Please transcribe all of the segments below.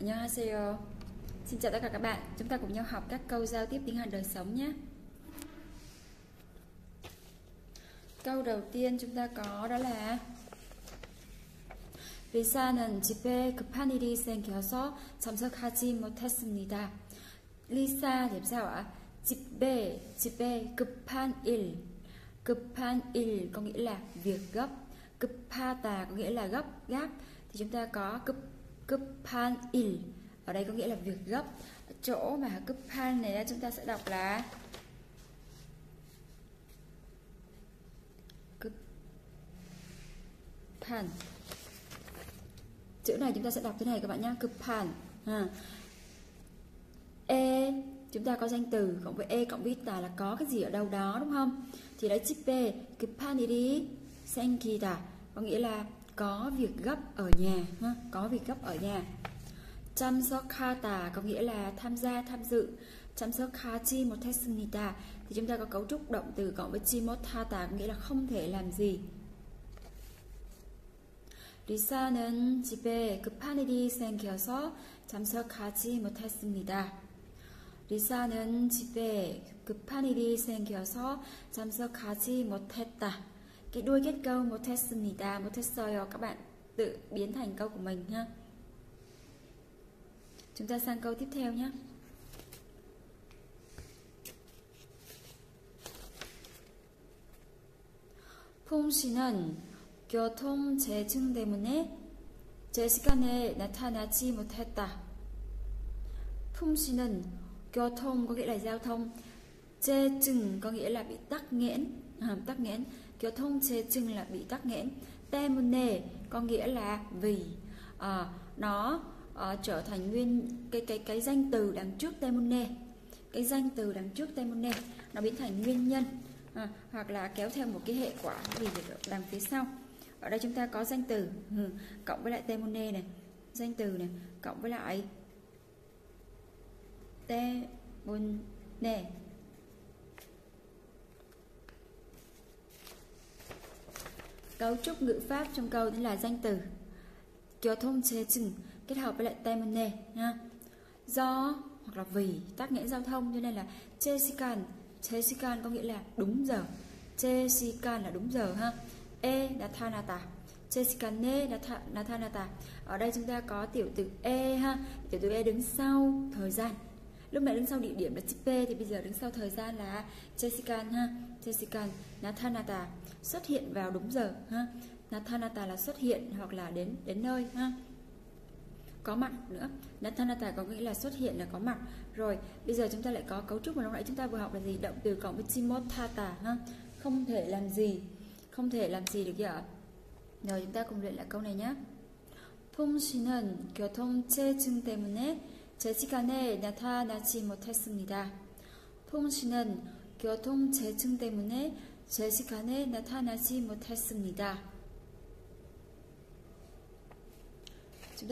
안녕하세요. Xin chào tất cả các bạn. Chúng ta cùng nhau học các câu giao tiếp tiếng Hàn đời sống nhé. Câu đầu tiên chúng ta có đó là 리사는 집에 급한 일이 생겨서 참석하지 못했습니다. 리사 điểm sao ạ? 집에 집에 급한 일 급한 일 có nghĩa là việc gấp 급하다 có nghĩa là gấp gáp thì chúng ta có cấp 급한 일 ở đây có nghĩa là việc gấp chỗ mà 급한 này chúng ta sẽ đọc là 급한 chữ này chúng ta sẽ đọc thế này các bạn nhé 급한 à. e chúng ta có danh từ cộng với e cộng với tà là có cái gì ở đâu đó đúng không thì đấy chip b 급한 일이 생기다 có nghĩa là có việc gấp ở nhà ha? có việc gấp ở nhà 참석하다 có nghĩa là tham gia tham dự 참석하지 못했습니다 thì chúng ta có cấu trúc động từ cộng với chi 못하다 có nghĩa là không thể làm gì 리사는 집에 급한 일이 생겨서 참석하지 못했습니다. 리사는 집에 급한 일이 생겨서 참석하지 못했다. Cái đuôi kết câu 못했습니다, 못했어요 các bạn tự biến thành câu của mình ha. Chúng ta sang câu tiếp theo nhé. 폼 씨는 교통 재증 때문에 제 시간에 나타나지 못했다. Phum 씨는 교통 có nghĩa là giao thông, chê chừng có nghĩa là bị tắc nghẽn, à, tắc nghẽn. Giao thông chế chừng là bị tắc nghẽn. Temune có nghĩa là vì. À, nó à, trở thành nguyên cái cái cái danh từ đằng trước temune, cái danh từ đằng trước temune nó biến thành nguyên nhân à, hoặc là kéo theo một cái hệ quả vì đằng phía sau. Ở đây chúng ta có danh từ ừ, cộng với lại temune này. Danh từ này cộng với lại temune cấu trúc ngữ pháp trong câu đó là danh từ. Kiểu thông chế chừng, kết hợp với lại temone nha do hoặc là vì, tắc nghẽn giao thông, cho nên là chesikan. Chesikan có nghĩa là đúng giờ. Chesikan là đúng giờ, ha? E natanata Jessica ne ta ở đây chúng ta có tiểu từ e ha? Tiểu từ e đứng sau thời gian. Lúc nãy đứng sau địa điểm là chip p thì bây giờ đứng sau thời gian là Jessica ha? Jessica ta xuất hiện vào đúng giờ ha natanata là xuất hiện hoặc là đến đến nơi ha có mặt nữa natanata có nghĩa là xuất hiện là có mặt rồi bây giờ chúng ta lại có cấu trúc mà lúc nãy chúng ta vừa học là gì động từ cộng với chimotata ha không thể làm gì không thể làm gì được ạ rồi chúng ta cùng luyện lại câu này nhé 폼 씨는 교통체증 때문에 제 시간에 나타나지 못했습니다. 폼 씨는 교통체증 때문에 제 시간에 나타나지 못했습니다. Uh,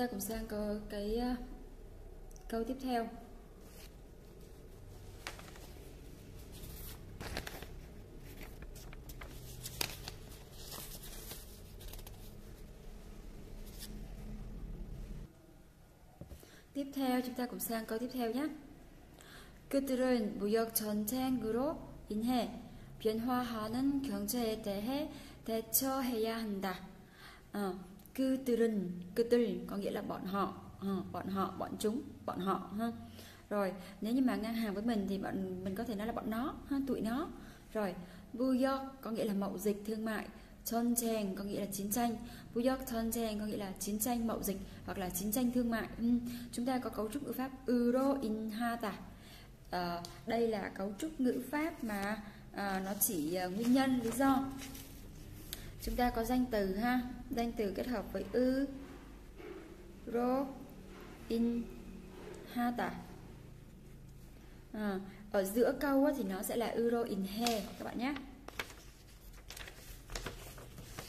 theo chúng ta cùng sang câu tiếp theo nhé. 그들은 무역 전쟁으로 인해 변화하는 경제에 대해 대처해야 한다. À, 그들은 그들 có nghĩa là bọn họ, à, bọn họ, bọn chúng, bọn họ ha. Rồi, nếu như mà ngang hàng với mình thì bọn mình có thể nói là bọn nó, ha, tụi nó. Rồi, 무역 có nghĩa là mậu dịch thương mại 전쟁 có nghĩa là chiến tranh 무역 전쟁 có nghĩa là chiến tranh mậu dịch hoặc là chiến tranh thương mại ừ. chúng ta có cấu trúc ngữ pháp euro in hata à, đây là cấu trúc ngữ pháp mà à, nó chỉ à, nguyên nhân lý do. Chúng ta có danh từ ha. Danh từ kết hợp với ư ro in hata à, ờ, ở giữa câu thì nó sẽ là euro in he các bạn nhé.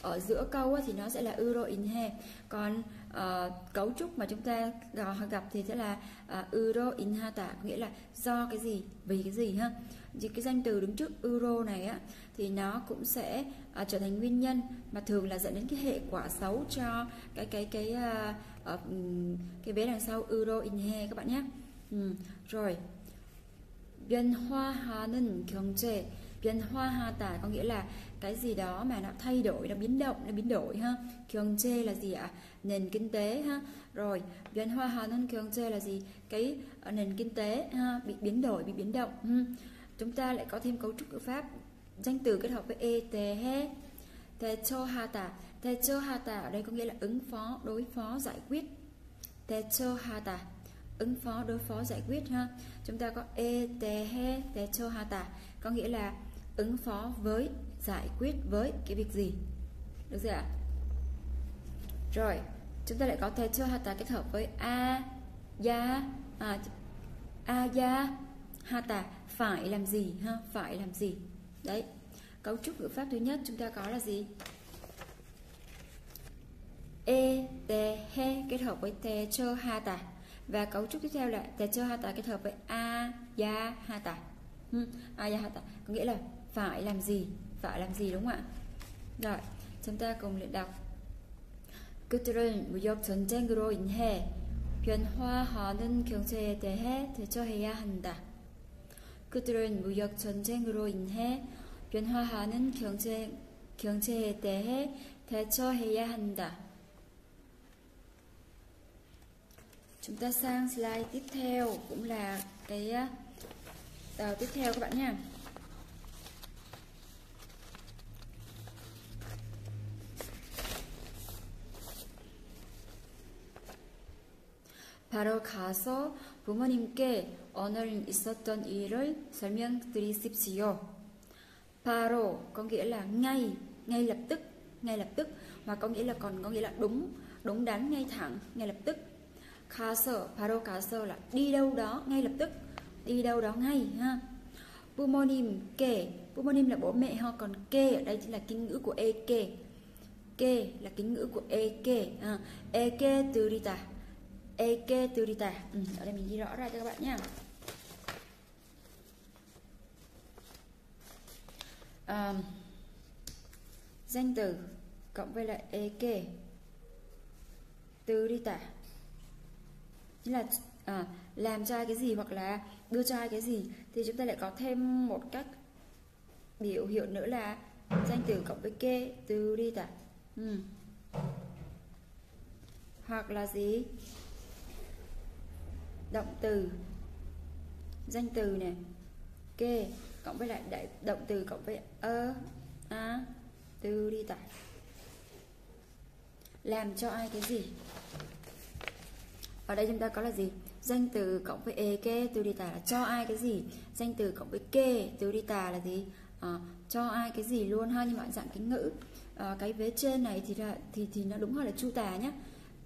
Ở giữa câu thì nó sẽ là euro in he. Còn uh, cấu trúc mà chúng ta gặp thì sẽ là uh, euro in tả nghĩa là do cái gì vì cái gì ha? thì cái danh từ đứng trước euro này á thì nó cũng sẽ uh, trở thành nguyên nhân mà thường là dẫn đến cái hệ quả xấu cho cái cái cái uh, ở cái vế đằng sau euro in he các bạn nhé ừ. rồi 변화하는 경제 변화하다 có nghĩa là cái gì đó mà nó thay đổi nó biến động nó biến đổi ha 경제 là gì ạ nền kinh tế ha rồi 변화하는 경제 là gì cái uh, nền kinh tế ha bị biến đổi bị biến động hmm. chúng ta lại có thêm cấu trúc ngữ pháp, danh từ kết hợp với e te he te cho ha tả te cho ha tả ở đây có nghĩa là ứng phó, đối phó, giải quyết. Te cho ha tả ứng phó, đối phó, giải quyết ha. Chúng ta có e te he te cho ha tả có nghĩa là ứng phó với, giải quyết với cái việc gì? Được chưa ạ? Rồi, chúng ta lại có thể cho hata kết hợp với a ya à, a ya hata phải làm gì ha phải làm gì đấy cấu trúc ngữ pháp thứ nhất chúng ta có là gì e te he kết hợp với te cho ha ta và cấu trúc tiếp theo là techo hata kết hợp với a ya hata hmm. a ya hata có nghĩa là phải làm gì phải làm gì đúng không ạ rồi chúng ta cùng luyện đọc 그들은 무역 전쟁으로 인해 변화하는 경제에 대해 대처해야 한다. 그들은 무역 전쟁으로 인해 변화하는 경제, 경제에 대해 대처해야 한다. chúng ta sang slide tiếp theo cũng là cái tờ tiếp theo các bạn nha 바로 가서 부모님께 오늘 있었던 일을 설명드리십시오. 바로 có nghĩa là ngay, ngay lập tức, ngay lập tức hoặc có nghĩa là còn có nghĩa là đúng, đúng đắn, ngay thẳng, ngay lập tức 가서 바로 가서 là đi đâu đó ngay lập tức đi đâu đó ngay ha bumonim kê bumonim là bố mẹ ho còn kê ở đây chính là kính ngữ của e kê kê là kính ngữ của e kê à, e kê turita ek turita ừ, ở đây mình ghi rõ ra cho các bạn nhé à, danh từ cộng với lại ek kê turita như là à, làm cho ai cái gì hoặc là đưa cho ai cái gì thì chúng ta lại có thêm một cách biểu hiệu nữa là danh từ cộng với kê từ ừ. hoặc là gì? Động từ danh từ này kê cộng với lại đại động từ cộng với ơ a từ đi ta làm cho ai cái gì? Ở đây chúng ta có là gì? Danh từ cộng với e kê từ đi tà là cho ai cái gì? Danh từ cộng với kê từ đi tà là gì? À, cho ai cái gì luôn ha? Nhưng mà dạng kính ngữ à, cái vế trên này thì là thì thì nó đúng hơn là chu tà nhé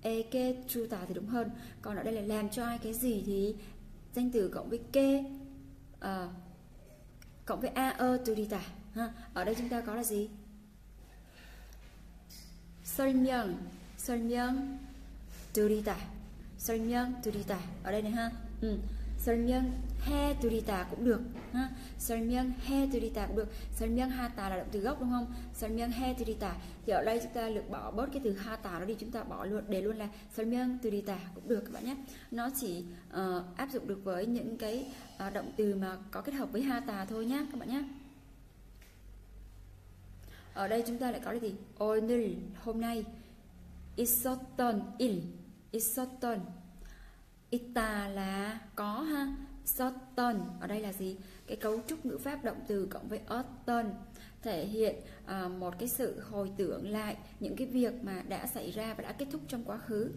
e kê chu tà thì đúng hơn còn ở đây là làm cho ai cái gì thì danh từ cộng với kê à, cộng với a ơ từ đi tà ha ở đây chúng ta có là gì 설명 설명 드리다 설명 드리다 ở đây này ha ừ. 설명 he 드리다 cũng được ha 설명 he 드리다 cũng được 설명 hata là động từ gốc đúng không 설명 he 드리다 thì ở đây chúng ta lược bỏ bớt cái từ hata đó đi chúng ta bỏ luôn để luôn là 설명 드리다 cũng được các bạn nhé nó chỉ uh, áp dụng được với những cái uh, động từ mà có kết hợp với hata thôi nhé các bạn nhé ở đây chúng ta lại có là gì 오늘 hôm nay 있었던 일 있었던 Ita là có ha Sotton ở đây là gì? Cái cấu trúc ngữ pháp động từ cộng với Otton thể hiện uh, một cái sự hồi tưởng lại những cái việc mà đã xảy ra và đã kết thúc trong quá khứ.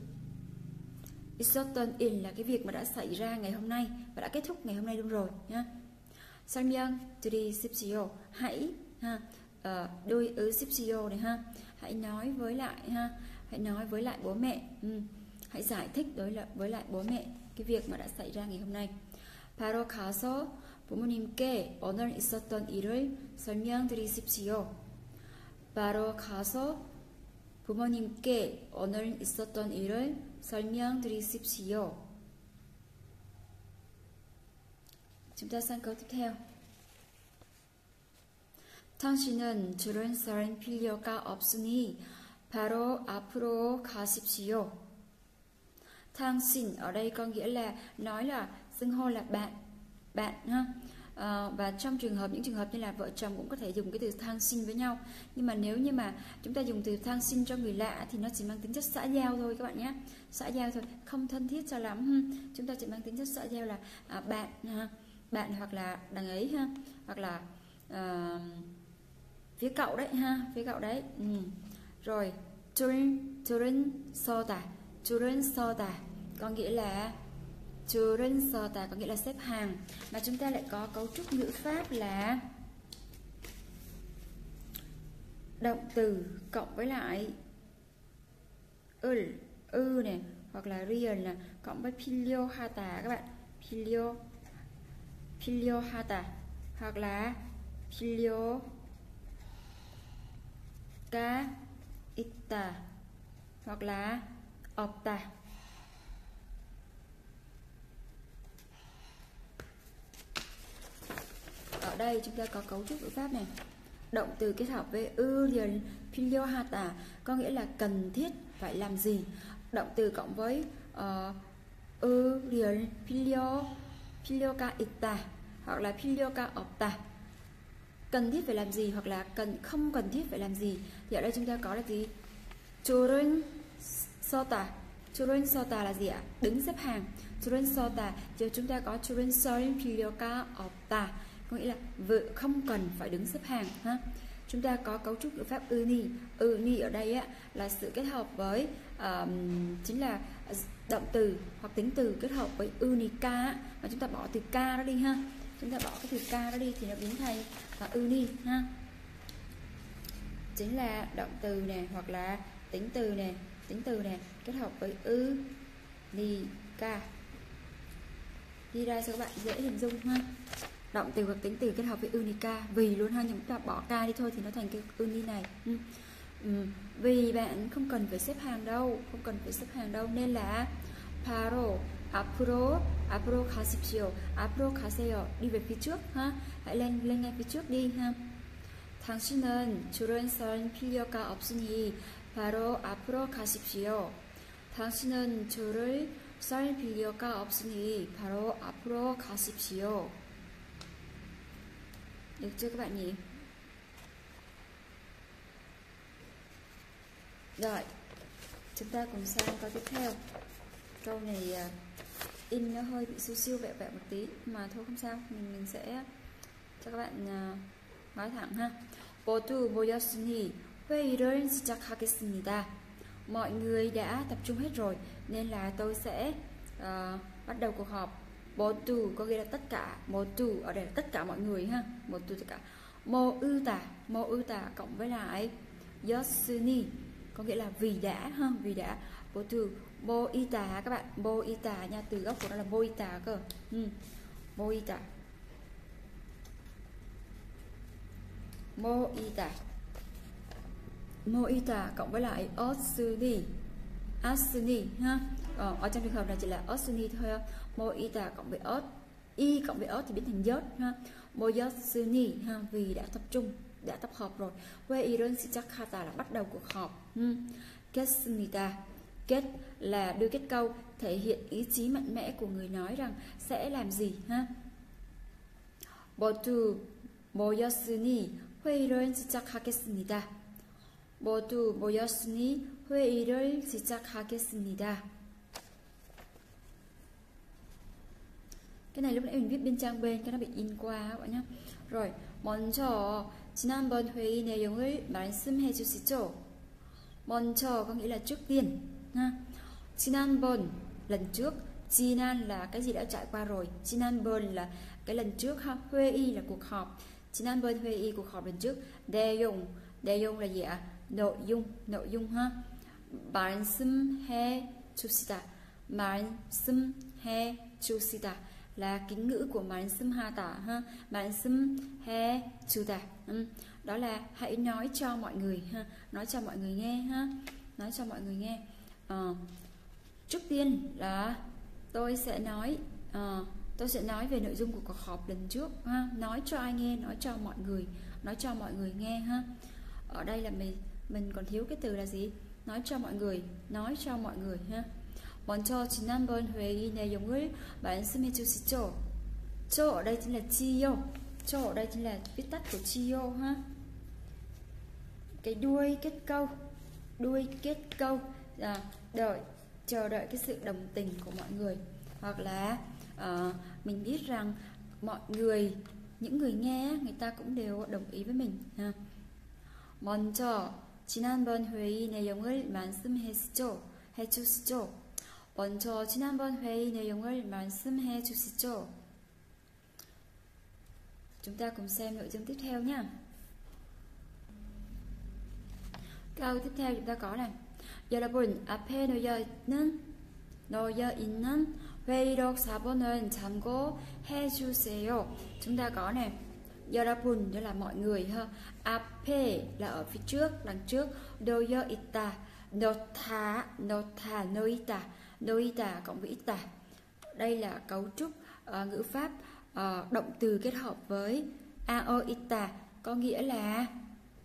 Sotton in là cái việc mà đã xảy ra ngày hôm nay và đã kết thúc ngày hôm nay luôn rồi nhá. Samyang tudi sipsio hãy ha ờ, đôi ứ sipsio này ha hãy nói với lại ha hãy nói với lại bố mẹ. Ừ. hãy giải thích đối lại với lại bố mẹ cái việc mà đã xảy ra ngày hôm nay 바로 가서 부모님께 오늘 있었던 일을 설명드리십시오. 바로 가서 부모님께 오늘 있었던 일을 설명드리십시오. Chúng ta sang câu tiếp theo. 당신은 줄은 설 필요가 없으니 바로 앞으로 가십시오. Thang xin ở đây có nghĩa là nói là xưng hô là bạn bạn ha. À, và trong trường hợp những trường hợp như là vợ chồng cũng có thể dùng cái từ thang xin với nhau. Nhưng mà nếu như mà chúng ta dùng từ thang xin cho người lạ thì nó chỉ mang tính chất xã giao thôi các bạn nhé. Xã giao thôi không thân thiết cho lắm chúng ta chỉ mang tính chất xã giao là à, bạn ha bạn hoặc là đằng ấy ha hoặc là à, phía cậu đấy ha phía cậu đấy. Ừ. rồi children children soda children ta có nghĩa là children soda có nghĩa là xếp hàng. Mà chúng ta lại có cấu trúc ngữ pháp là động từ cộng với lại ư ư này hoặc là real là cộng với pilio hata các bạn. Pilio pilio hata hoặc là pilio ka ita hoặc là opta. Ở đây chúng ta có cấu trúc ngữ pháp này. Động từ kết hợp với ư pilio hata có nghĩa là cần thiết phải làm gì. Động từ cộng với ờ, ư liền pilio pilio ka ita hoặc là pilio ka opta. Cần thiết phải làm gì hoặc là cần, không cần thiết phải làm gì thì ở đây chúng ta có là gì? Churun sota. Churun sota là gì ạ? Đứng xếp hàng. Churun sota, giờ chúng ta có churun sorin pilioka opta có nghĩa là vợ không cần phải đứng xếp hàng ha? Chúng ta có cấu trúc ngữ pháp ư ni. Ư ni ở đây á, là sự kết hợp với um, chính là động từ hoặc tính từ kết hợp với ư ni ca mà chúng ta bỏ từ ca đó đi ha? Chúng ta bỏ cái từ ca đó đi thì nó biến thành là ni ha? Chính là động từ nè hoặc là tính từ nè tính từ nè kết hợp với ư ni ca. Đi ra cho các bạn dễ hình dung ha? động từ hoặc tính từ kết hợp với unica vì luôn ha nhưng chúng ta bỏ ca đi thôi thì nó thành cái uni này ừ. Ừ. vì bạn không cần phải xếp hàng đâu không cần phải xếp hàng đâu nên là paro 앞으로 앞으로 가십시오. 앞으로 가세요. đi về phía trước ha. hãy lên lên ngay phía trước đi ha. 당신은 줄은 설 필요가 없으니 바로 앞으로 가십시오. 당신은 줄을 설 필요가 없으니 바로 앞으로 가십시오. Được chưa các bạn nhỉ? Rồi, chúng ta cùng sang câu tiếp theo. Câu này in nó hơi bị siêu siêu vẹo vẹo một tí mà thôi không sao mình mình sẽ cho các bạn uh, nói thẳng ha 모두 모였으니 회의를 시작하겠습니다. Mọi người đã tập trung hết rồi nên là tôi sẽ uh, bắt đầu cuộc họp. Bố tu có nghĩa là tất cả. Bố tu ở đây là tất cả mọi người ha. Bố tu tất cả. Mo uta mo uta cộng với lại Yosuni Có nghĩa là vì đã ha Vì đã. Bố tu Bô y các bạn. Bô y nha Từ gốc của nó là bô y cơ. Ừ. Bô y tà. Mô y tà. Cộng với lại Osuni Asuni ha. Ờ, ở trong trường hợp này chỉ là Osuni thôi moita cộng với os y cộng với os thì biến thành yot ha moyosuni ha vì đã tập trung đã tập hợp rồi quê iron sichakata là bắt đầu cuộc họp hmm. kesumita kết là đưa kết câu thể hiện ý chí mạnh mẽ của người nói rằng sẽ làm gì ha 모두 모였으니 회의를 시작하겠습니다. 모두 모였으니 회의를 시작하겠습니다. cái này lúc nãy mình viết bên trang bên cái nó bị in qua các bạn nhé rồi 먼저 지난번 회의 내용을 말씀해 주시죠 먼저 có nghĩa là trước tiên ha 지난번 lần trước 지난 là cái gì đã trải qua rồi 지난번 là cái lần trước ha 회의 là cuộc họp 지난번 회의 cuộc họp lần trước 내용 내용 là gì ạ nội dung nội dung ha 말씀해 줍시다 말씀해 줍시다 là kính ngữ của bản xâm hà tả ha? Bản xâm he chủ tả đó là hãy nói cho mọi người ha? Nói cho mọi người nghe ha? Nói cho mọi người nghe. À, trước tiên là tôi sẽ nói à, tôi sẽ nói về nội dung của cuộc họp lần trước ha? Nói cho ai nghe nói cho mọi người nói cho mọi người nghe ha? Ở đây là mình mình còn thiếu cái từ là gì? Nói cho mọi người nói cho mọi người ha? 먼저 지난번 회의 내용을 말씀해 주시죠. 저 ở đây chính là chiyo. Cho ở đây chính là viết tắt của chiyo ha. Cái đuôi kết câu, đuôi kết câu là đợi chờ đợi cái sự đồng tình của mọi người hoặc là uh, mình biết rằng mọi người những người nghe người ta cũng đều đồng ý với mình ha. 먼저 지난번 회의 내용을 말씀해 주시죠. 해 주시죠. 먼저 지난번 회의 내용을 말씀해 주시죠. Chúng ta cùng xem nội dung tiếp theo nha. Câu tiếp theo chúng ta có này. 여러분 앞에 놓여 있는 놓여 있는 회의록 4번은 참고해 주세요. Chúng ta có này. 여러분 đó là mọi người ha. 앞에 là ở phía trước, đằng trước. 놓여 있다. 놓다, 놓다, 놓이다. noita cộng với ita đây là cấu trúc uh, ngữ pháp uh, động từ kết hợp với ao aoita có nghĩa là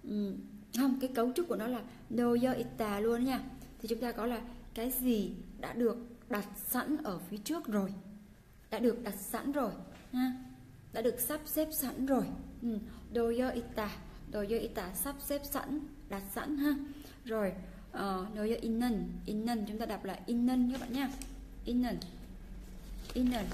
um, không cái cấu trúc của nó là noita luôn nha. Thì chúng ta có là cái gì đã được đặt sẵn ở phía trước rồi? Đã được đặt sẵn rồi ha? Đã được sắp xếp sẵn rồi. Ừ. doyo ita doyo ita sắp xếp sẵn đặt sẵn ha? Rồi uh, đồ do innen innen chúng ta đọc là innen các bạn nha innen innen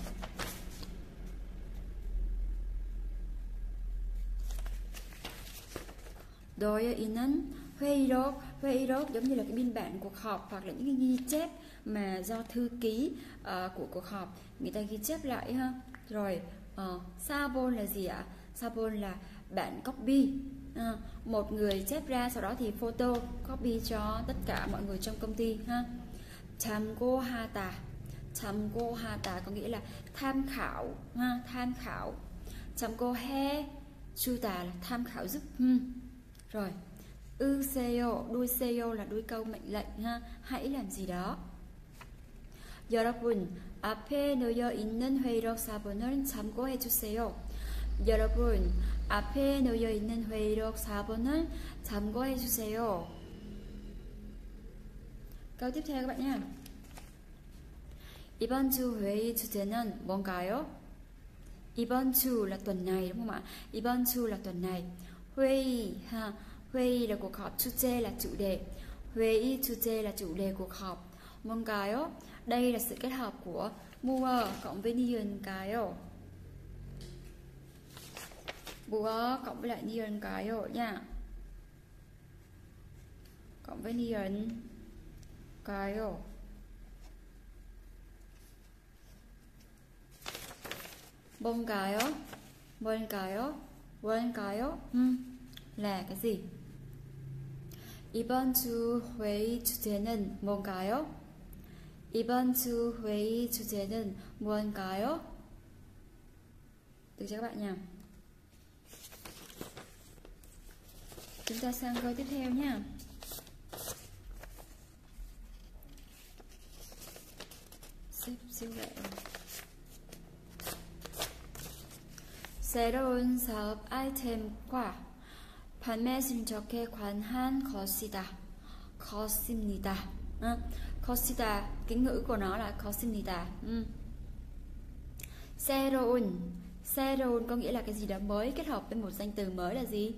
Rồi 이는 회의록, 회의록 giống như là cái biên bản cuộc họp hoặc là những cái ghi chép mà do thư ký uh, của cuộc họp người ta ghi chép lại ha. Rồi uh, sabon là gì ạ? Sabon là bản copy. Uh, một người chép ra sau đó thì photo copy cho tất cả mọi người trong công ty ha. 참고 하다. 참고 하다 có nghĩa là tham khảo ha, tham khảo. 참고해 주다 là tham khảo giúp. Hmm rồi ư seyo đuôi seyo là đuôi câu mệnh lệnh ha hãy làm gì đó 여러분 앞에 놓여 있는 회의록 4번을 참고해 주세요. 여러분 앞에 놓여 있는 회의록 4번을 참고해 주세요. câu tiếp theo các bạn nha. 이번 주 회의 주제는 뭔가요? 이번 주 là tuần này đúng không ạ? 이번 주 là tuần này. Huey ha Huey là cuộc họp 주제 là chủ đề Huey 주제 là chủ đề cuộc họp 뭔가요? Đây là sự kết hợp của mua cộng với 니은가요 mua cộng với lại 니은가요 nha cộng với 니은가요 뭔가요? 뭔가요? 뭘까요? 음, cái gì? 이번 주 회의 주제는 뭔가요? 이번 주 회의 주제는 뭔가요? Được chưa các bạn nhỉ? Chúng ta sang câu tiếp theo nha. Xếp siêu lệ. 새로운 사업 아이템과 판매 실적에 관한 것이다. 것입니다. À, 것이다. Kính ngữ của nó là 것입니다. Ừ. 새로운 새로운 có nghĩa là cái gì đó mới kết hợp với một danh từ mới là gì?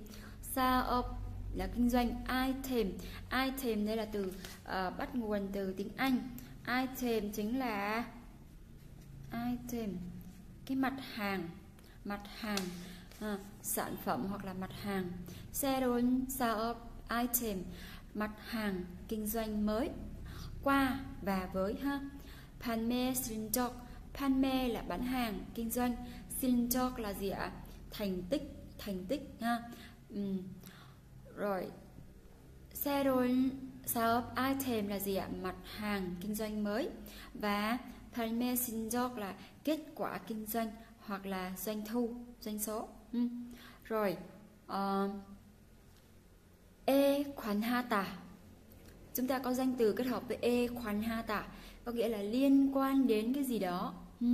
사업 là kinh doanh item item đây là từ uh, bắt nguồn từ tiếng anh. Item chính là item cái mặt hàng mặt hàng à, sản phẩm hoặc là mặt hàng. Xe đồn sao item mặt hàng kinh doanh mới. Qua và với ha. Panme sinjok panme là bán hàng kinh doanh. Sinjok là gì ạ? Thành tích thành tích ha. Uhm. Rồi Sales Sales item là gì ạ? Mặt hàng kinh doanh mới Và Parmesinjok là kết quả kinh doanh hoặc là doanh thu, doanh số ừ. Rồi ờ, E khoản ha tả Chúng ta có danh từ kết hợp với E khoản ha tả Có nghĩa là liên quan đến cái gì đó ừ.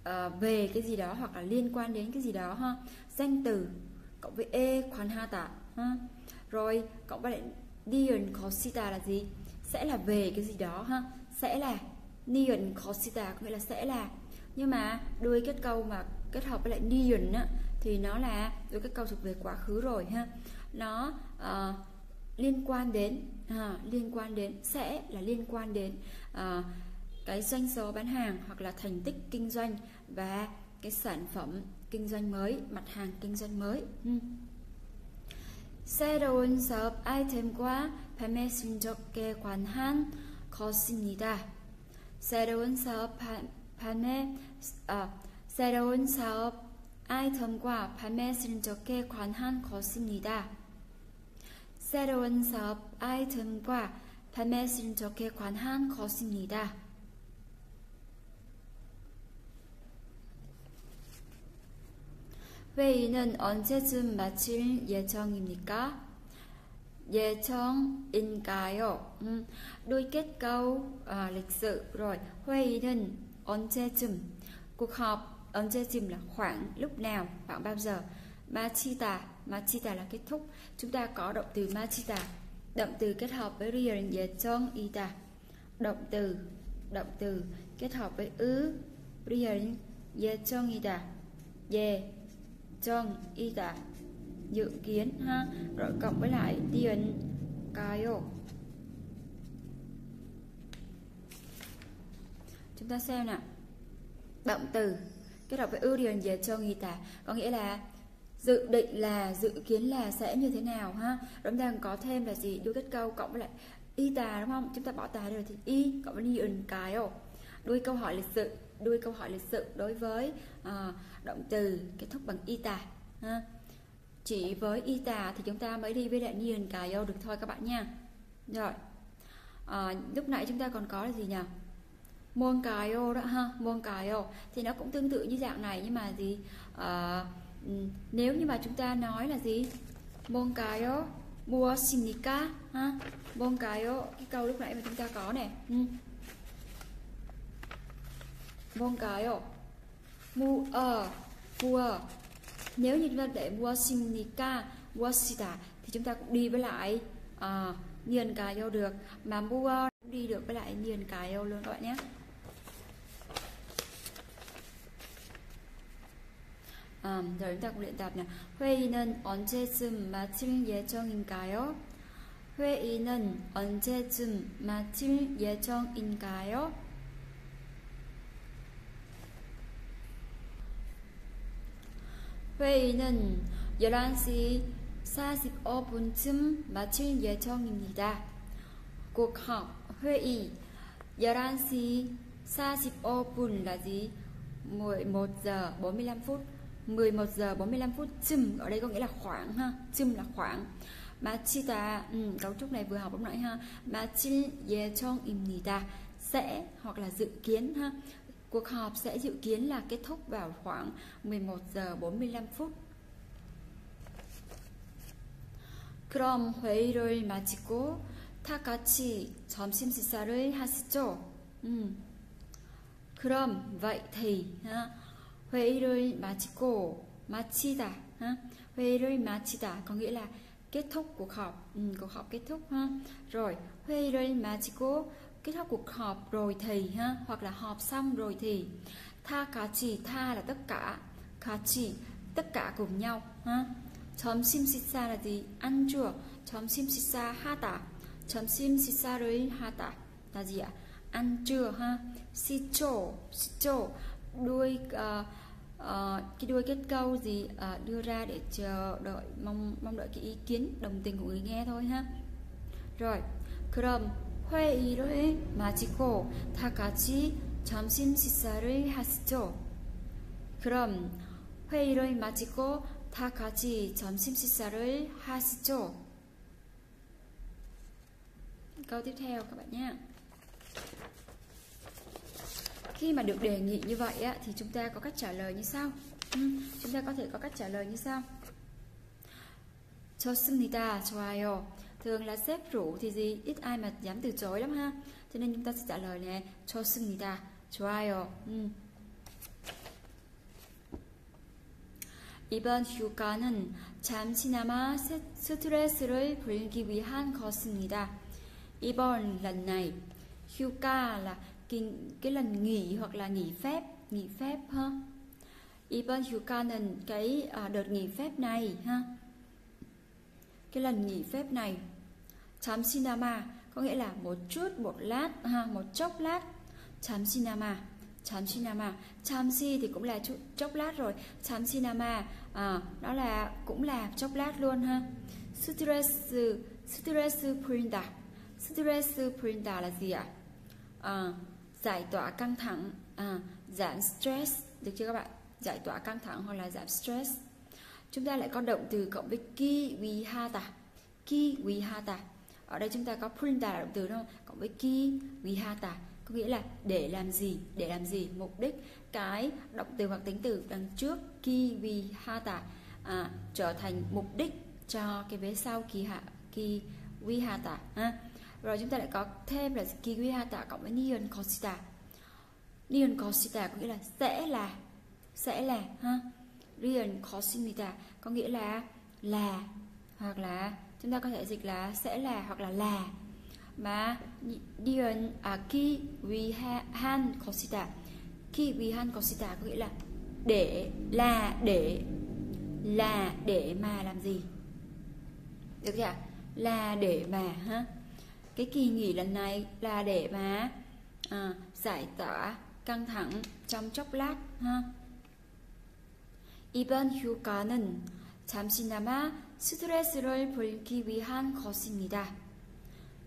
uh, Về cái gì đó hoặc là liên quan đến cái gì đó ha Danh từ cộng với E khoản ha tả ha rồi cộng với lại near cos theta là gì? Sẽ là về cái gì đó ha? Sẽ là near cos theta có nghĩa là sẽ là. Nhưng mà đuôi kết câu mà kết hợp với lại near á thì nó là đuôi kết câu thuộc về quá khứ rồi ha. Nó uh, liên quan đến à, liên quan đến sẽ là liên quan đến à, cái doanh số bán hàng hoặc là thành tích kinh doanh và cái sản phẩm kinh doanh mới mặt hàng kinh doanh mới. Ừ. 새로운 사업 아이템과 판매 실적에 관한 것입니다. 새로운 사업 판매 아, 새로운 사업 아이템과 판매 실적에 관한 것입니다. 새로운 사업 아이템과 판매 실적에 관한 것입니다. 회의는 언제쯤 마칠 예정입니까? 예정인가요? Ừ. Đuôi kết câu à, lịch sự rồi. 회의는 언제쯤 cuộc họp 언제쯤 là khoảng lúc nào, khoảng bao giờ. Machita, machita là kết thúc. Chúng ta có động từ machita, động từ kết hợp với riêng 예정이다. Động từ, động từ kết hợp với ứ riêng 예정이다. Yeah chân y tả dự kiến ha. Rồi cộng với lại tiền kayo chúng ta xem nè động từ. Kết hợp với ưu điền về cho nghi tả có nghĩa là dự định là dự kiến là sẽ như thế nào ha. Chúng ta có thêm là gì? Đuôi kết câu cộng với lại y tà đúng không? Chúng ta bỏ tà rồi thì y cộng với niên cái đuôi câu hỏi lịch sự. Đuôi câu hỏi lịch sự đối với uh, động từ kết thúc bằng y tà ha. chỉ với y tà thì chúng ta mới đi với đại niên cà yêu được thôi các bạn nha. Rồi à, lúc nãy chúng ta còn có là gì nhỉ? Môn cà yêu đó ha môn cà yêu thì nó cũng tương tự như dạng này nhưng mà gì à, nếu như mà chúng ta nói là gì? Môn cà yêu mua sinica ha. Môn cà yêu cái câu lúc nãy mà chúng ta có nè ừ. môn cà yêu mua mua nếu như chúng ta để 무엇입니까 무엇이다 thì chúng ta cũng đi với lại uh, niên cài vô được mà mua cũng đi được với lại niên cài vô luôn các bạn nhé 아, 자, 일단 우리 답이냐. 회의는 언제쯤 마칠 예정인가요? 회의는 언제쯤 마칠 예정인가요? 회의는 11시 45분쯤 마칠 예정입니다. cuộc họp 회의 11시 45분 là gì? 11 giờ 45 phút 11 giờ 45 phút chum ở đây có nghĩa là khoảng ha chum là khoảng 마치다 ừ, cấu trúc này vừa học lúc nãy ha 마칠 예정입니다 sẽ hoặc là dự kiến ha Cuộc họp sẽ dự kiến là kết thúc vào khoảng 11 giờ 45 phút. 그럼 회의를 마치고 다 같이 점심 식사를 하시죠. 음. 그럼 vậy thì ha, 회의를 마치고 마치다 ha, 회의를 마치다 có nghĩa là kết thúc cuộc họp, ừ, cuộc họp kết thúc ha. Rồi, 회의를 마치고 kết thúc cuộc họp rồi thì ha hoặc là họp xong rồi thì tha cả chỉ tha là tất cả cả chỉ tất cả cùng nhau ha 점심 식사 là gì ăn trưa 점심 식사 하다 점심 식사를 하다 là gì ạ ăn trưa ha 시초 시초 đuôi uh, uh, cái đuôi kết câu gì uh, đưa ra để chờ đợi mong mong đợi cái ý kiến đồng tình của người nghe thôi ha rồi 그럼 회의를 마치고 다 같이 점심 식사를 하시죠. 그럼 회의를 마치고 다 같이 점심 식사를 하시죠. Câu tiếp theo các bạn nhé. Khi mà được đề nghị như vậy á, thì chúng ta có cách trả lời như sau. Ừ, chúng ta có thể có cách trả lời như sau. 좋습니다. 좋아요. thường là sếp rủ thì gì ít ai mà dám từ chối lắm ha cho nên chúng ta sẽ trả lời nè 좋습니다 좋아요 음. 이번 휴가는 잠시나마 스트레스를 풀기 위한 것입니다. 이번 lần này 휴가 là cái, cái lần nghỉ hoặc là nghỉ phép nghỉ phép ha 이번 휴가는 cái à, đợt nghỉ phép này ha cái lần nghỉ phép này 잠시나마 có nghĩa là một chút một lát ha một chốc lát 잠시나마 잠시나마 잠시 thì cũng là chút chốc lát rồi 잠시나마 à, đó là cũng là chốc lát luôn ha stress stress 풀린다 stress 풀린다 là gì ạ à, giải tỏa căng thẳng à, giảm stress được chưa các bạn giải tỏa căng thẳng hoặc là giảm stress chúng ta lại có động từ cộng với ki wihata ki wihata ở đây chúng ta có printa là động từ đúng không? Cộng với ki vihata có nghĩa là để làm gì? Để làm gì? Mục đích cái động từ hoặc tính từ đằng trước ki vihata à, trở thành mục đích cho cái vế sau ki hạ ki vihata ha rồi chúng ta lại có thêm là ki vihata cộng với nion kosita nion kosita có nghĩa là sẽ là sẽ là ha. Nion kosita có nghĩa là là hoặc là chúng ta có thể dịch là sẽ là hoặc là là mà dion à ki vi han kosita ki vi han kosita có nghĩa là để là để là để mà làm gì được chưa là để mà ha cái kỳ nghỉ lần này là để mà à, giải tỏa căng thẳng trong chốc lát ha 이번 휴가는 잠시나마 스트레스를 풀기 위한 것입니다.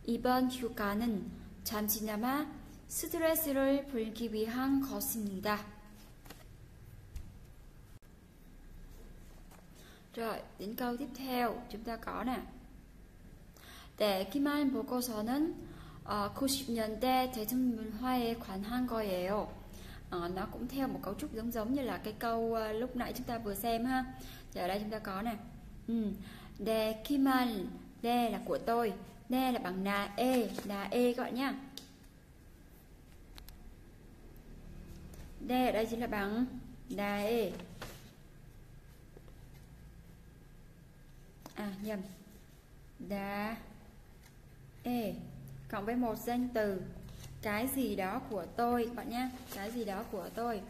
이번 휴가는 잠시나마 스트레스를 풀기 위한 것입니다. Rồi, đến câu tiếp theo chúng ta có nè. 네, 기말 보고서는 어, 90년대 대중문화에 관한 거예요. à, nó cũng theo một cấu trúc giống giống như là cái câu uh, lúc nãy chúng ta vừa xem ha giờ đây chúng ta có nè ừ. de kimal de là của tôi de là bằng na e na e các bạn nhá. De ở đây chính là bằng na e. À nhầm. Đa e. Cộng với một danh từ. Cái gì đó của tôi các bạn nhé cái gì đó của tôi.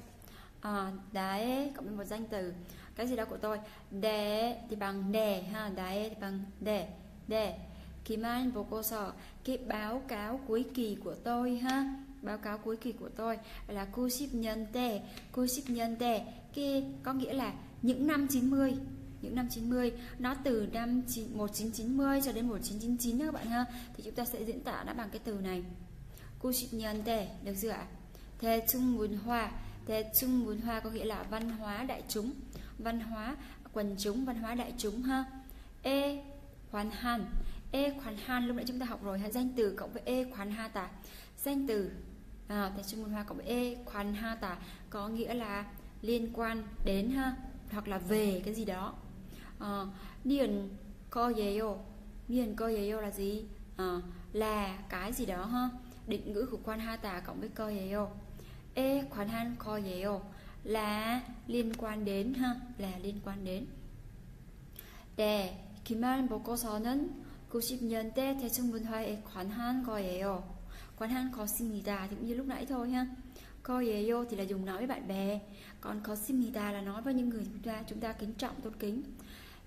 À, e cộng với một danh từ cái gì đó của tôi để thì bằng đề ha đáy thì bằng đề đề kiman bokoso cái báo cáo cuối kỳ của tôi ha báo cáo cuối kỳ của tôi là cô ship nhân tê cô ship nhân tê cái có nghĩa là những năm 90 những năm 90 nó từ năm 1990 cho đến 1999 các bạn ha thì chúng ta sẽ diễn tả nó bằng cái từ này 90년대 được chưa ạ? Thế trung文hóa Thế trung文hóa có nghĩa là văn hóa đại chúng văn hóa quần chúng văn hóa đại chúng ha? E khoán hàn. E khoán hàn lúc nãy chúng ta học rồi ha? Danh từ cộng với e khoán ha tả danh từ à, tiếng văn hóa cộng với e khoán ha tả có nghĩa là liên quan đến ha? Hoặc là về cái gì đó. Ờ, điền co yeo điền co yeo là gì? À, là cái gì đó ha? Định ngữ của quan ha tả cộng với co yeo e khoán han co yeo là liên quan đến ha, là liên quan đến. 네, 기말 보고서는 90년대 대중문화에 관한 거예요. 관한 것입니다. Thì cũng như lúc nãy thôi ha. 거예요 thì là dùng nói với bạn bè, còn 것입니다 là nói với những người chúng ta chúng ta kính trọng tôn kính.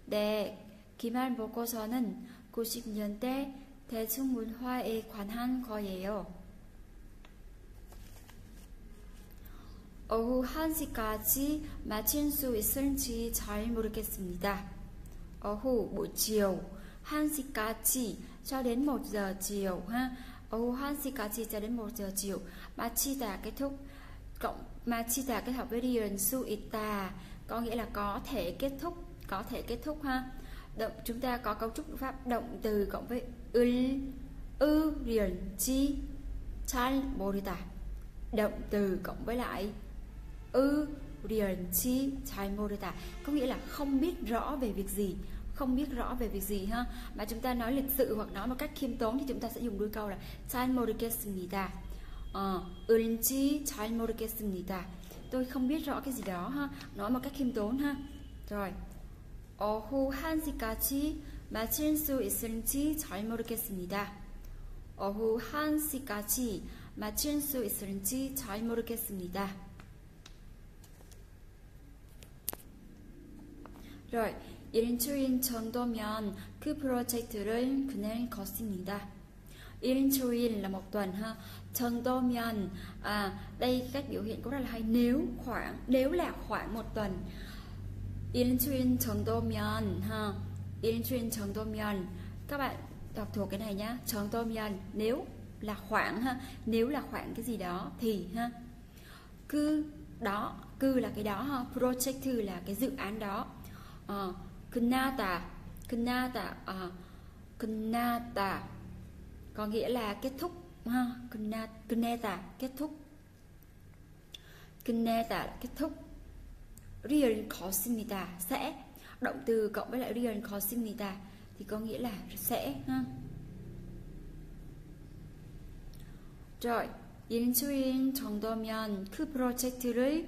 네, 기말 보고서는 90년대 대중문화에 관한 거예요. 오후 1시까지 마칠 수 있을지 잘 모르겠습니다. 오후 buổi chiều 1시까지 cho đến 1 giờ chiều ha. 오후 1시까지 cho đến 1 giờ chiều. 마치다 kết thúc cộng 마치다 kết hợp với 리은 수 있다 có nghĩa là có thể kết thúc, có thể kết thúc ha. Động chúng ta có cấu trúc pháp động từ cộng với 을, ư, riền, chi, 잘 모르다. Động từ cộng với lại ư, riền, chi, 잘 모르다. Có nghĩa là không biết rõ về việc gì không biết rõ về việc gì ha mà chúng ta nói lịch sự hoặc nói một cách khiêm tốn thì chúng ta sẽ dùng đuôi câu là 잘 모르겠습니다. Ờ, 은지 잘 모르겠습니다. Tôi không biết rõ cái gì đó ha, nói một cách khiêm tốn ha. Rồi. 오후 1시까지 마칠 수 있을지 잘 모르겠습니다. 오후 1시까지 마칠 수 있을지 잘 모르겠습니다. rồi, 일주일 정도면 그 프로젝트를 끝낼 것입니다. 일주일 là một tuần ha. 정도면 à đây cách biểu hiện cũng rất là hay nếu khoảng nếu là khoảng một tuần. 일주일 정도면 ha. 일주일 정도면 các bạn đọc thuộc cái này nhá. 정도면 nếu là khoảng ha, nếu là khoảng cái gì đó thì ha. Cứ đó, cứ là cái đó ha, project là cái dự án đó uh, knata knata uh, knata có nghĩa là kết thúc ha knata kết thúc knata kết thúc real cosimita sẽ động từ cộng với lại real cosimita thì có nghĩa là sẽ ha rồi 일주일 정도면 그 프로젝트를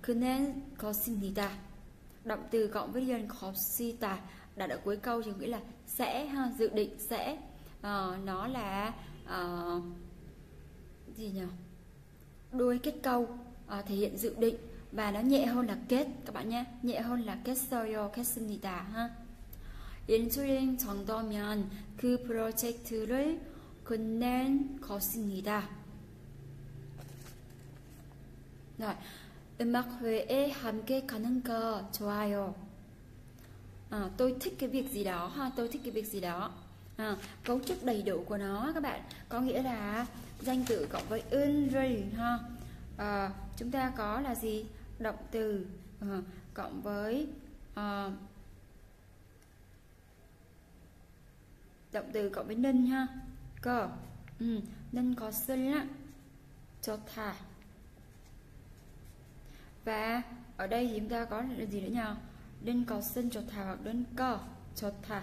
끝낼 것입니다. động từ cộng với nhân consider đặt ở cuối câu thì nghĩa là sẽ ha, dự định sẽ uh, nó là uh, gì nhỉ đuôi kết câu uh, thể hiện dự định và nó nhẹ hơn là kết các bạn nhé nhẹ hơn là kết kết ha 일주일 정도면 그 프로젝트를 끝낼 것입니다. rồi 음악 회에 함께 가는 거 좋아요. À, tôi thích cái việc gì đó ha, tôi thích cái việc gì đó. À, cấu trúc đầy đủ của nó các bạn có nghĩa là danh từ cộng với ưn rì ha. À, chúng ta có là gì? Động từ à, cộng với à, động từ cộng với ninh ha. Cơ. Ừ, ninh có sinh á. Cho thả và ở đây thì chúng ta có là gì nữa nhỉ đơn có sinh cho thà hoặc đơn cơ cho thà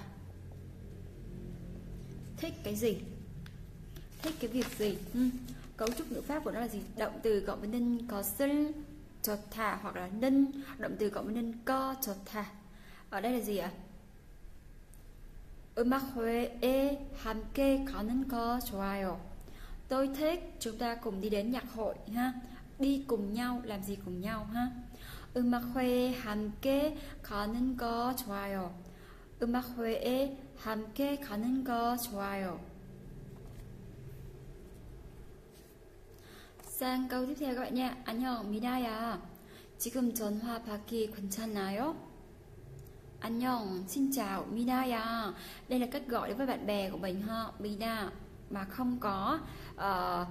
thích cái gì thích cái việc gì ừ. cấu trúc ngữ pháp của nó là gì động từ cộng với nên có sinh cho thà hoặc là nên động từ cộng với nên cơ cho thà ở đây là gì ạ 음악 회에 함께 가는 거 좋아요. Tôi thích chúng ta cùng đi đến nhạc hội ha đi cùng nhau làm gì cùng nhau ha 음악회에 함께 가는 거 좋아요. 음악회에 함께 가는 거 좋아요. sang câu tiếp theo các bạn nha. 안녕 미나야. 지금 전화 받기 괜찮나요? 안녕, xin chào Minaya. Đây là cách gọi đối với bạn bè của mình ha, Mina mà không có uh,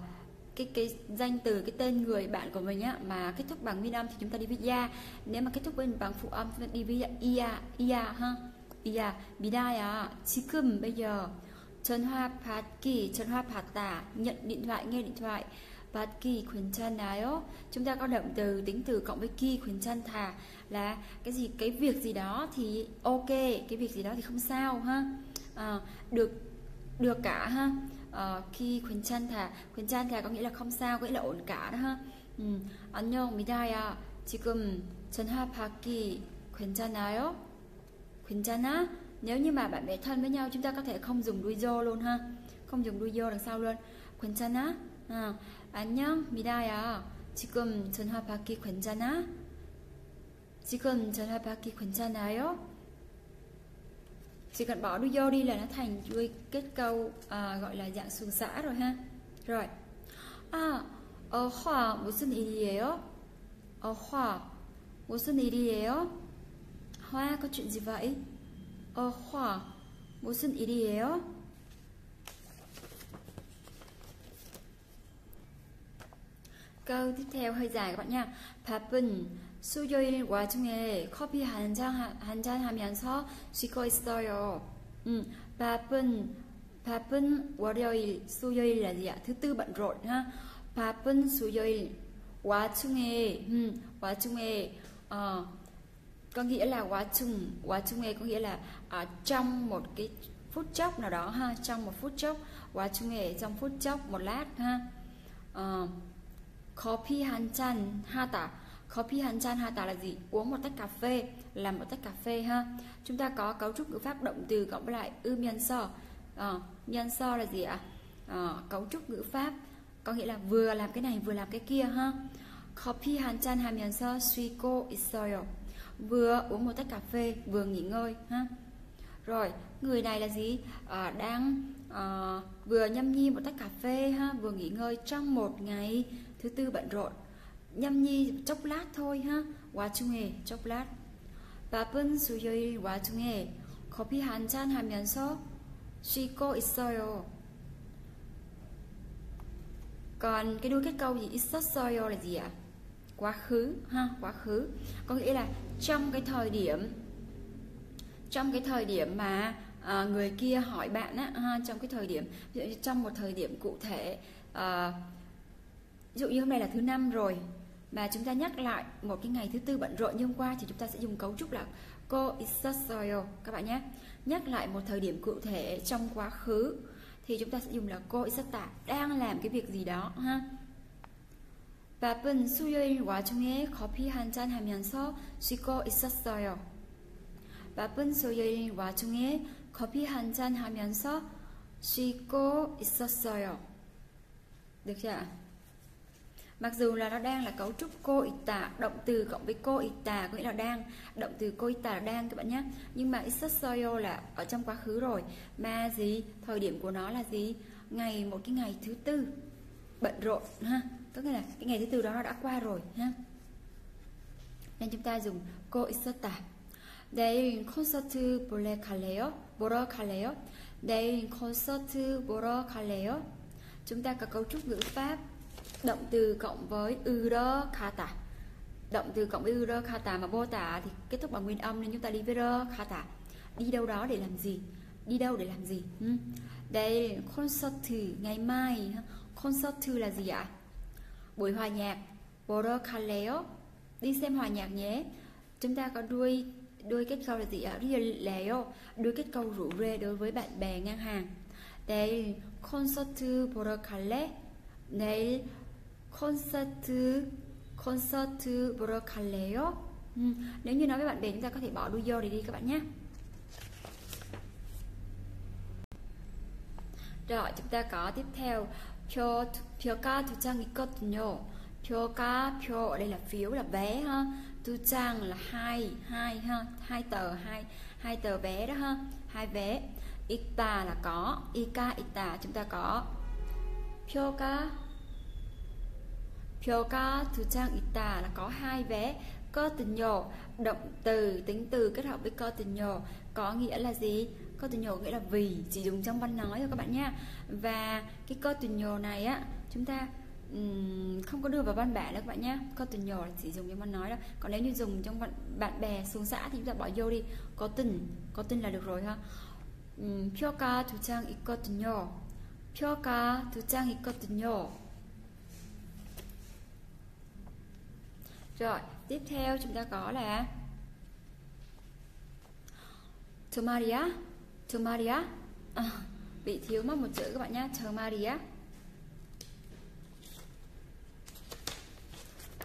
cái cái danh từ cái tên người bạn của mình á mà kết thúc bằng min âm thì chúng ta đi với ya nếu mà kết thúc với bằng phụ âm chúng ta đi với ia ia ha ia bidaya 지금 bây giờ 전화 받기 전화 받다 nhận điện thoại nghe điện thoại 받기 괜찮아요 chúng ta có động từ tính từ cộng với ki 괜찮다 là cái gì cái việc gì đó thì ok cái việc gì đó thì không sao ha à, được được cả ha uh, khi 괜찮다 괜찮다 có nghĩa là không sao có nghĩa là ổn cả đó ha 음, 안녕 미다야 지금 전화 받기 괜찮아요 괜찮아 nếu như mà bạn bè thân với nhau chúng ta có thể không dùng đuôi do luôn ha không dùng đuôi do đằng sau luôn 괜찮아 à, 안녕 미다야 지금 전화 받기 괜찮아 지금 전화 받기 괜찮아요 chỉ cần bỏ đuôi vô đi là nó thành đuôi kết câu à, gọi là dạng xuồng xã rồi ha rồi à 어, 화 무슨 일이에요? 어, 화 무슨 일이에요? hoa có chuyện gì vậy? 어, 화 무슨 일이에요? câu tiếp theo hơi dài các bạn nha. 바쁜 수요일 와중에 커피 한 잔 한잔 하면서 쉬고 있어요. 음, 바쁜 바쁜 월요일, 수요일 là gì ạ? Thứ tư bận rộn ha. 바쁜 수요일 와중에 음, 와중에 uh, có nghĩa là quá chung quá chung có nghĩa là uh, trong một cái phút chốc nào đó ha trong một phút chốc quá chung trong phút chốc một lát ha uh, coffee han chan ha ta Coffee han chan hata là gì? Uống một tách cà phê, làm một tách cà phê ha. Chúng ta có cấu trúc ngữ pháp động từ cộng với lại ư mian so. À, mian so là gì ạ? À, cấu trúc ngữ pháp có nghĩa là vừa làm cái này vừa làm cái kia ha 커피 한잔 하면서 쉬고 있어요 vừa uống một tách cà phê vừa nghỉ ngơi ha rồi người này là gì à, đang à, vừa nhâm nhi một tách cà phê ha vừa nghỉ ngơi trong một ngày thứ tư bận rộn nhâm nhi chốc lát thôi ha 와중에 chốc lát 바쁜 수요일 와중에 커피 한잔 하면서 쉬고 있어요 còn cái đuôi cái câu gì 있었어요 là gì ạ quá khứ ha quá khứ có nghĩa là trong cái thời điểm trong cái thời điểm mà à, người kia hỏi bạn á ha, trong cái thời điểm ví dụ như trong một thời điểm cụ thể à, ví dụ như hôm nay là thứ năm rồi mà chúng ta nhắc lại một cái ngày thứ tư bận rộn như hôm qua thì chúng ta sẽ dùng cấu trúc là cô 있었어요 các bạn nhé nhắc lại một thời điểm cụ thể trong quá khứ thì chúng ta sẽ dùng là cô 있었다 đang làm cái việc gì đó ha 바쁜 수요일 와중에 커피 한잔 하면서 쉬고 있었어요. 바쁜 수요일 와중에 커피 한잔 하면서 쉬고 있었어요. Được chưa ạ? Mặc dù là nó đang là cấu trúc cô ita, động từ cộng với cô ita có nghĩa là đang, động từ cô ita là đang các bạn nhé. Nhưng mà isotsoyo là ở trong quá khứ rồi. Mà gì? Thời điểm của nó là gì? Ngày một cái ngày thứ tư bận rộn ha có nghĩa là cái ngày thứ tư đó nó đã qua rồi ha nên chúng ta dùng cô 있었다 내일 콘서트 볼래 갈래요? 보러 갈래요? 내일 콘서트 보러 갈래요? chúng ta có cấu trúc ngữ pháp động từ cộng với uro kata động từ cộng với uro kata mà mô tả thì kết thúc bằng nguyên âm nên chúng ta đi với ro kata đi đâu đó để làm gì? Đi đâu để làm gì? Ừ. Đây, concert thử ngày mai. Concert thử là gì ạ? Buổi hòa nhạc. Boro kaleo đi xem hòa nhạc nhé. Chúng ta có đuôi đuôi kết câu là gì ạ? Leo đuôi kết câu rủ rê đối với bạn bè ngang hàng. Đây, concert thử boro kale đây 러 갈래? 내일 콘서트 콘서트 보러 갈래요? Ừ. Nếu như nói với bạn bè chúng ta có thể bỏ đuôi vô để đi các bạn nhé. Rồi chúng ta có tiếp theo 표, 표가 두 장 있거든요. 표가 표 ở đây là phiếu là vé ha. Tu trang là hai hai ha, hai tờ hai hai tờ vé đó ha, hai vé. Ita là có, ika ita chúng ta có. 표가 표가 두 장 있다 là có hai vé. Cơ tình nhồ động từ tính từ kết hợp với cơ tình nhồ có nghĩa là gì? Cơ tình nhồ nghĩa là vì chỉ dùng trong văn nói thôi các bạn nha và cái cơ tình nhồ này á chúng ta um, không có đưa vào văn bản đâu các bạn nhé cơ tình nhồ chỉ dùng trong văn nói đó còn nếu như dùng trong văn, bạn bè xuống xã thì chúng ta bỏ vô đi có tình có tình là được rồi ha um, 표가 두장 있거든요 표가 두장 있거든요 Rồi, tiếp theo chúng ta có là To Maria, To Maria. À, bị thiếu mất một chữ các bạn nhé, To Maria.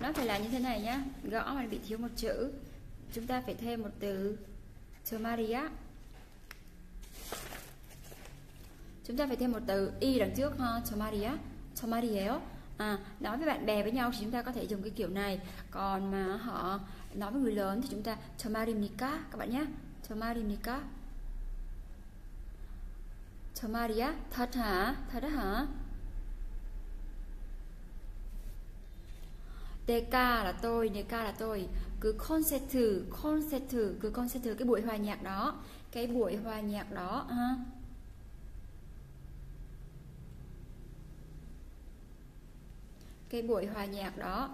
Nó phải là như thế này nhá, gõ mà bị thiếu một chữ. Chúng ta phải thêm một từ To Maria. Chúng ta phải thêm một từ y đằng trước ha, To Maria, To Maria à, nói với bạn bè với nhau thì chúng ta có thể dùng cái kiểu này. Còn mà họ nói với người lớn thì chúng ta tomarimnika các bạn nhé. Tomarimnika tomaria thật hả? Thật đó hả? Deka là tôi, Deka là tôi. Cứ concert thử, concert thử, cứ concert thử cái buổi hòa nhạc đó. Cái buổi hòa nhạc đó ha. Cái buổi hòa nhạc đó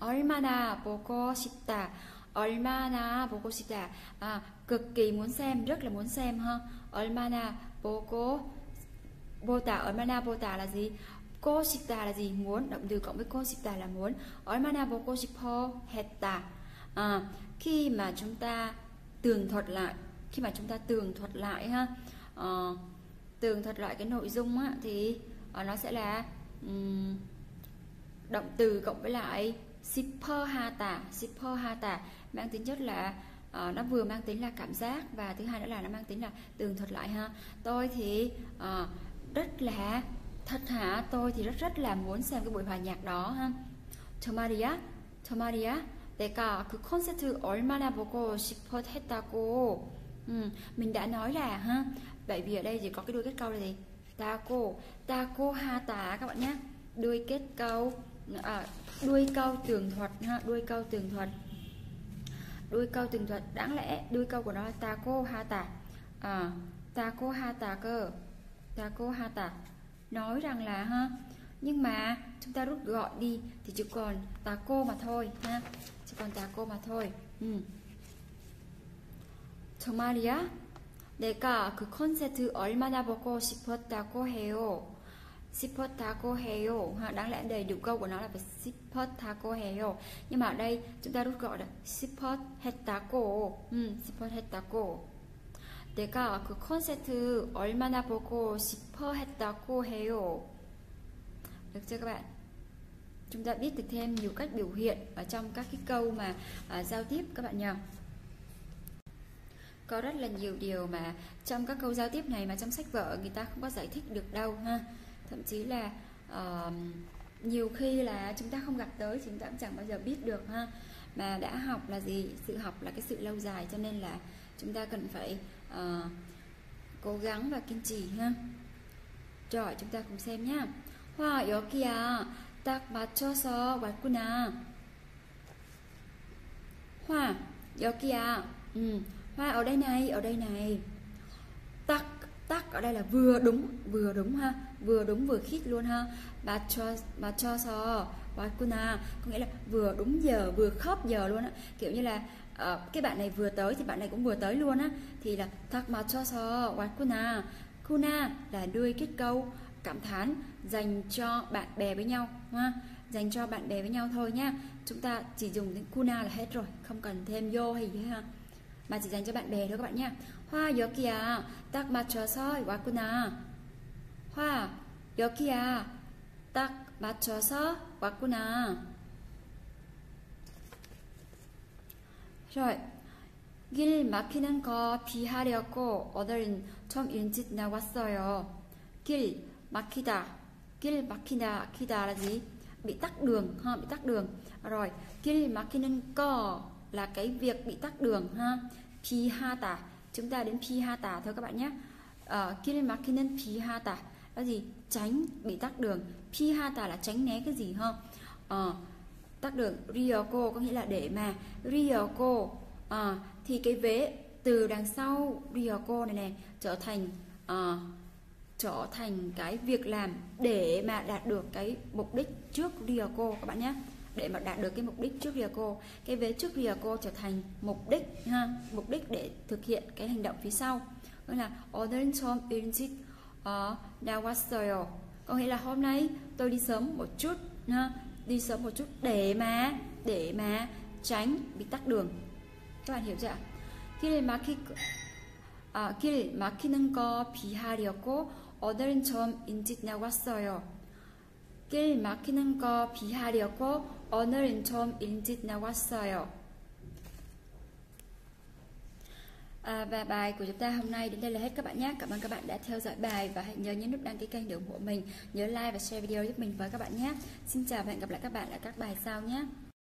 얼마나 보고 싶다 얼마나 보고 싶다 à, cực kỳ muốn xem rất là muốn xem ha 얼마나 보고 보다 얼마나 보다 là gì cô 싶다 là gì muốn động từ cộng với cô 싶다 là muốn 얼마나 보고 싶어 했다 à, khi mà chúng ta tường thuật lại khi mà chúng ta tường thuật lại ha uh, tường thuật lại cái nội dung á, thì uh, nó sẽ là um, động từ cộng với lại shipper hata shipper hata mang tính chất là uh, nó vừa mang tính là cảm giác và thứ hai nữa là nó mang tính là tường thuật lại ha tôi thì uh, rất là thật hả tôi thì rất rất là muốn xem cái buổi hòa nhạc đó ha 정말이야 정말이야 내가 그 콘서트 얼마나 보고 싶어 했다고 ừ, mình đã nói là ha vậy vì ở đây chỉ có cái đuôi kết câu là gì ta cô ta cô ha tà các bạn nhé đuôi kết câu à, đuôi câu tường thuật ha đuôi câu tường thuật đuôi câu tường thuật đáng lẽ đuôi câu của nó là ta cô ha tà à, ta cô ha tà cơ ta cô ha tà nói rằng là ha nhưng mà chúng ta rút gọn đi thì chỉ còn ta cô mà thôi ha chỉ còn ta cô mà thôi ừ. 정말이야? 내가 그 콘서트 얼마나 보고 싶었다고 해요. 싶었다고 해요. Ha, đáng lẽ đầy đủ câu của nó là phải 싶었다고 해요. Nhưng mà ở đây chúng ta rút gọn là 싶었했다고. 음, 싶었했다고. 내가 그 콘서트 얼마나 보고 싶어 했다고 해요. Được chưa các bạn? Chúng ta biết được thêm nhiều cách biểu hiện ở trong các cái câu mà à, giao tiếp các bạn nhỉ? có rất là nhiều điều mà trong các câu giao tiếp này mà trong sách vở người ta không có giải thích được đâu ha thậm chí là uh, nhiều khi là chúng ta không gặp tới chúng ta cũng chẳng bao giờ biết được ha mà đã học là gì sự học là cái sự lâu dài cho nên là chúng ta cần phải uh, cố gắng và kiên trì ha rồi chúng ta cùng xem nhá 와 여기야 딱 맞춰서 왔구나 화 여기야 음, hoa ở đây này ở đây này tắc tắc ở đây là vừa đúng vừa đúng ha vừa đúng vừa khít luôn ha. Bà cho bà cho so bà kuna có nghĩa là vừa đúng giờ vừa khớp giờ luôn á. Kiểu như là uh, cái bạn này vừa tới thì bạn này cũng vừa tới luôn á. Thì là thắc mà cho so bà kuna kuna là đuôi kết câu cảm thán dành cho bạn bè với nhau ha. Dành cho bạn bè với nhau thôi nhá. chúng ta chỉ dùng đến kuna là hết rồi không cần thêm vô hay gì ha. Mà chỉ dành cho bạn bè thôi các bạn nhá. hoa yokia tak macho soi wakuna 화 여기야 딱 맞춰서 왔구나 rồi 길 막히는 거 피하려고 오늘은 좀 일찍 나왔어요 길 막히다 길 막히다 키다 là gì bị tắc đường ha bị tắc đường rồi 길 막히는 거 là cái việc bị tắc đường ha pi ha tả chúng ta đến pi ha tả thôi các bạn nhé ở kia lên 막히는 pi ha tả là gì? Tránh bị tắc đường. Pihata là tránh né cái gì ha? Ờ, tắc đường ryoko có nghĩa là để mà. Ryoko à, thì cái vế từ đằng sau ryoko này này trở thành à, trở thành cái việc làm để mà đạt được cái mục đích trước ryoko các bạn nhé. Để mà đạt được cái mục đích trước ryoko. Cái vế trước ryoko trở thành mục đích ha? Mục đích để thực hiện cái hành động phía sau. Nghĩa là 오늘 은 좀 일찍 어, 나왔어요 có nghĩa là hôm nay tôi đi sớm một chút ha đi sớm một chút để mà để mà tránh bị tắc đường các bạn hiểu chưa ạ 길 막히 아, 길 막히는 거 피하려고 오늘은 좀 일찍 나왔어요. 길 막히는 거 피하려고 오늘은 좀 일찍 나왔어요. À, và bài của chúng ta hôm nay đến đây là hết các bạn nhé. Cảm ơn các bạn đã theo dõi bài và hãy nhớ nhấn nút đăng ký kênh để ủng hộ mình. Nhớ like và share video giúp mình với các bạn nhé. Xin chào và hẹn gặp lại các bạn ở các bài sau nhé.